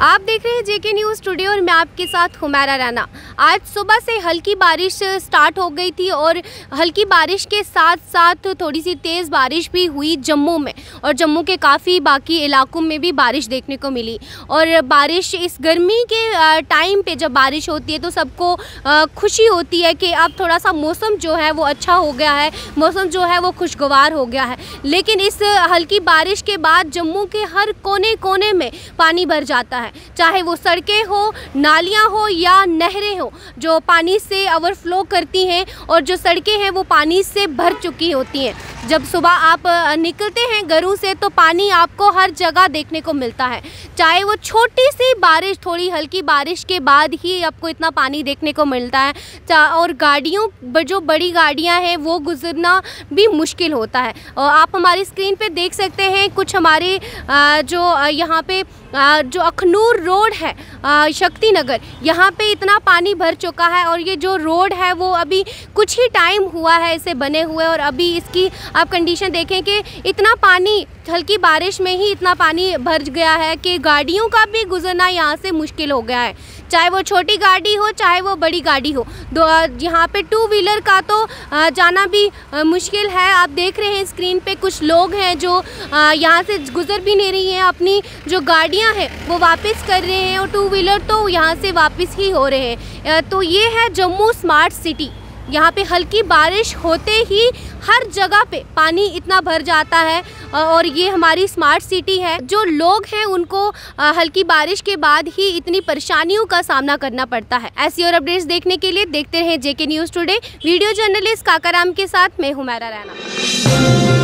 आप देख रहे हैं जेके न्यूज़ स्टूडियो और मैं आपके साथ हुमैरा राना। आज सुबह से हल्की बारिश स्टार्ट हो गई थी और हल्की बारिश के साथ साथ थोड़ी सी तेज़ बारिश भी हुई जम्मू में और जम्मू के काफ़ी बाकी इलाकों में भी बारिश देखने को मिली। और बारिश इस गर्मी के टाइम पे जब बारिश होती है तो सबको खुशी होती है कि अब थोड़ा सा मौसम जो है वो अच्छा हो गया है, मौसम जो है वो खुशगवार हो गया है। लेकिन इस हल्की बारिश के बाद जम्मू के हर कोने कोने में पानी भर जाता है। है चाहे वो सड़कें हो, नालियाँ हो या नहरें हो, जो पानी से ओवरफ्लो करती हैं और जो सड़कें हैं वो पानी से भर चुकी होती हैं। जब सुबह आप निकलते हैं घरों से तो पानी आपको हर जगह देखने को मिलता है। चाहे वो छोटी सी बारिश, थोड़ी हल्की बारिश के बाद ही आपको इतना पानी देखने को मिलता है। और गाड़ियों जो बड़ी गाड़ियाँ हैं, वो गुजरना भी मुश्किल होता है। आप हमारी स्क्रीन पे देख सकते हैं, कुछ हमारे जो यहाँ पे जो अखनूर रोड है शक्ति नगर यहाँ पे इतना पानी भर चुका है और ये जो रोड है, वो अभी कुछ ही टाइम हुआ है इसे बने हुए और अभी इसकी आप कंडीशन देखें कि इतना पानी, हल्की बारिश में ही इतना पानी भर गया है कि गाड़ियों का भी गुजरना यहाँ से मुश्किल हो गया है। चाहे वो छोटी गाड़ी हो, चाहे वो बड़ी गाड़ी हो। दो यहाँ पे टू व्हीलर का तो जाना भी मुश्किल है। आप देख रहे हैं स्क्रीन पे कुछ लोग हैं जो यहाँ से गुज़र भी नहीं रही हैं। अपनी जो गाड़ियाँ हैं, वो वापस कर रहे हैं, और टू व्हीलर तो यहाँ से वापस ही हो रहे हैं। तो ये है जम्मू स्मार्ट सिटी। यहाँ पे हल्की बारिश होते ही हर जगह पे पानी इतना भर जाता है और ये हमारी स्मार्ट सिटी है। जो लोग हैं, उनको हल्की बारिश के बाद ही इतनी परेशानियों का सामना करना पड़ता है। ऐसी और अपडेट्स देखने के लिए देखते रहें JK news today. Video journalist Kakaram के साथ मैं हुमैरा रैना।